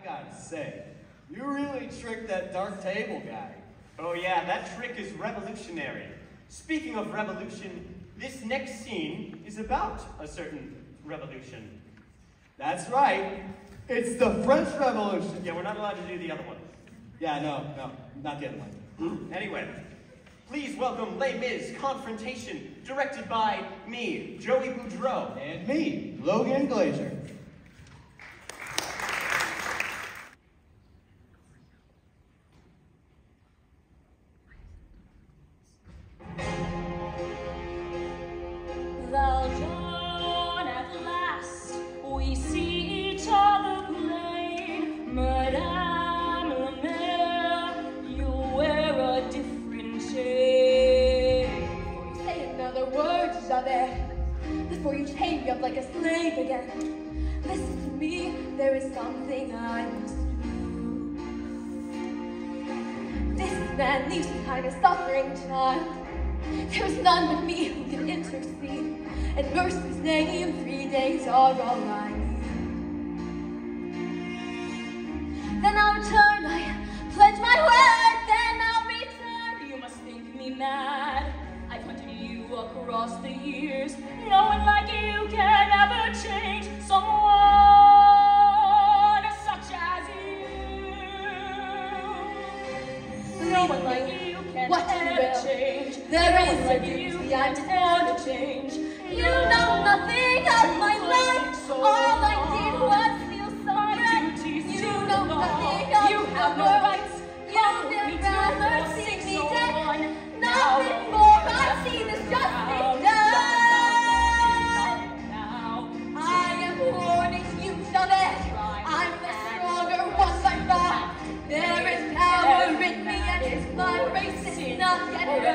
I gotta say, you really tricked that dark table guy. Oh yeah, that trick is revolutionary. Speaking of revolution, this next scene is about a certain revolution. That's right. It's the French Revolution. Yeah, we're not allowed to do the other one. Yeah, no, no, not the other one. Anyway, please welcome Les Mis Confrontation, directed by me, Joey Boudreau. And me, Logan Glazer. Javert, before you chain me up like a slave again. Listen to me, there is something I must do. This man leaves behind a suffering child. There is none but me who can intercede. And mercy's name, three days are all I need. Years. No one like you can ever change someone such as you. No one like you can What ever will. change. There no is like you can ever change. You know nothing of my life. All my race is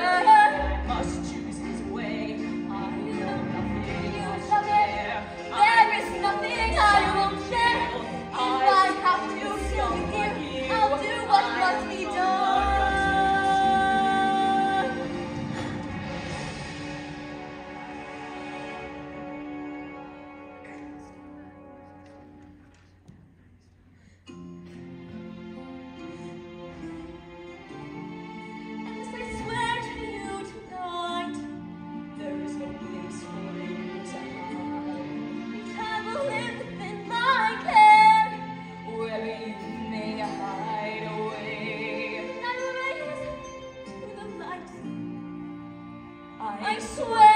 Where you hide away. I will raise the light. I I swear